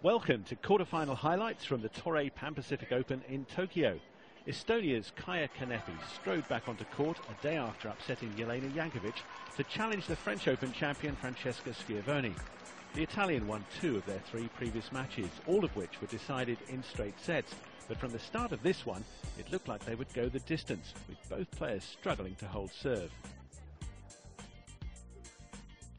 Welcome to quarterfinal highlights from the Toray Pan Pacific Open in Tokyo. Estonia's Kaia Kanepi strode back onto court a day after upsetting Jelena Jankovic to challenge the French Open champion Francesca Schiavone. The Italian won two of their three previous matches, all of which were decided in straight sets. But from the start of this one, it looked like they would go the distance, with both players struggling to hold serve.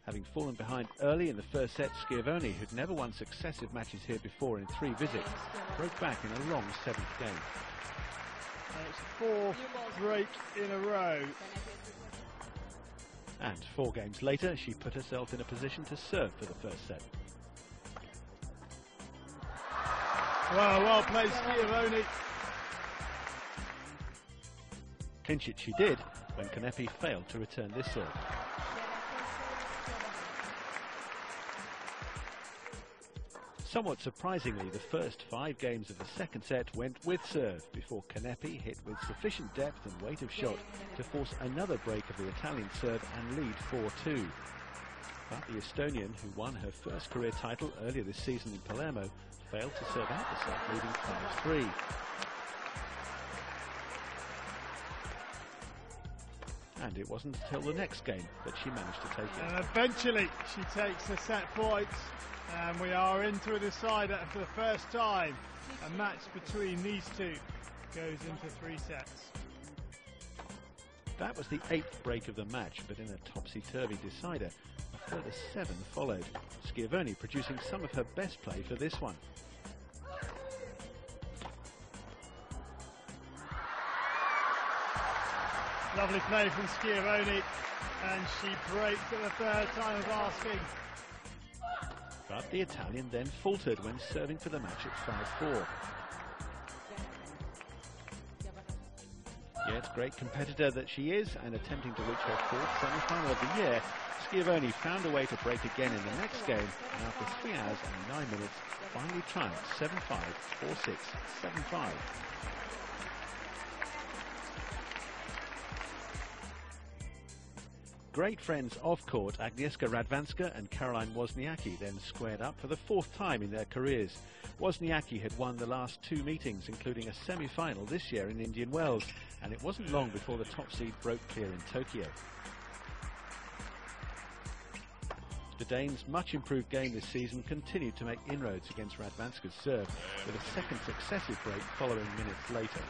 Having fallen behind early in the first set, Schiavone, who'd never won successive matches here before in three visits, broke back in a long seventh game. And it's fourth break in a row. And four games later, she put herself in a position to serve for the first set. Well, well played, Schiavone. Clinch it she did when Kanepi failed to return this serve. Somewhat surprisingly, the first five games of the second set went with serve before Kanepi hit with sufficient depth and weight of shot to force another break of the Italian serve and lead 4-2. But the Estonian, who won her first career title earlier this season in Palermo, failed to serve out the set, leading 5-3. And it wasn't until the next game that she managed to take it. And eventually she takes the set points and we are into a decider for the first time. A match between these two goes into three sets. That was the eighth break of the match, but in a topsy-turvy decider, a further seven followed. Schiavone producing some of her best play for this one. Lovely play from Schiavone, and she breaks at the third time of asking. But the Italian then faltered when serving for the match at 5-4. Yet, great competitor that she is, and attempting to reach her fourth semi-final of the year, Schiavone found a way to break again in the next game, and after 3 hours and 9 minutes, finally triumphed 7-5, 4-6, 7-5. Great friends off court, Agnieszka Radwanska and Caroline Wozniacki then squared up for the fourth time in their careers. Wozniacki had won the last two meetings, including a semi-final this year in Indian Wells, and it wasn't long before the top seed broke clear in Tokyo. The Danes' much improved game this season continued to make inroads against Radwanska's serve, with a second successive break following minutes later.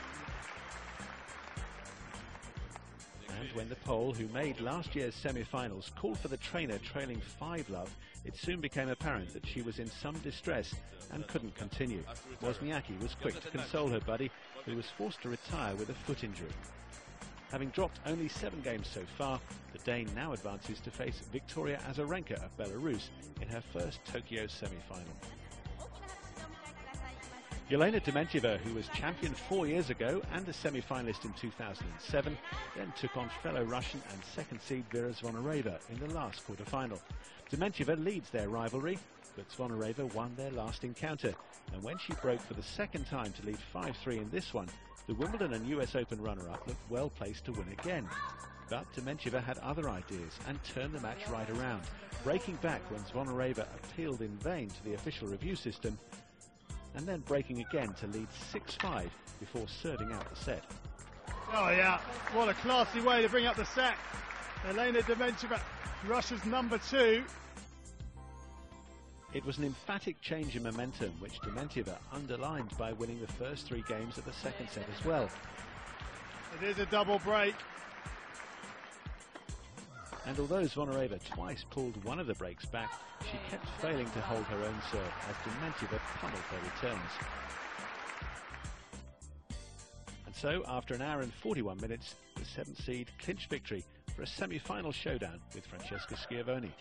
And when the Pole, who made last year's semi-finals, called for the trainer trailing 5 love, it soon became apparent that she was in some distress and couldn't continue. Wozniacki was quick to console her buddy, who was forced to retire with a foot injury. Having dropped only seven games so far, the Dane now advances to face Victoria Azarenka of Belarus in her first Tokyo semi-final. Elena Dementieva, who was champion four years ago and a semi-finalist in 2007, then took on fellow Russian and second seed Vera Zvonareva in the last quarter-final. Dementieva leads their rivalry, but Zvonareva won their last encounter, and when she broke for the second time to lead 5-3 in this one, the Wimbledon and US Open runner-up looked well placed to win again. But Dementieva had other ideas and turned the match right around, breaking back when Zvonareva appealed in vain to the official review system and then breaking again to lead 6-5 before serving out the set. Oh yeah, what a classy way to bring up the set. Elena Dementieva, Russia's number two. It was an emphatic change in momentum, which Dementieva underlined by winning the first three games of the second set as well. It is a double break. And although Zvonareva twice pulled one of the breaks back, she kept failing to hold her own serve as Dementieva pummeled her returns. And so, after an hour and 41 minutes, the seventh seed clinched victory for a semi-final showdown with Francesca Schiavone.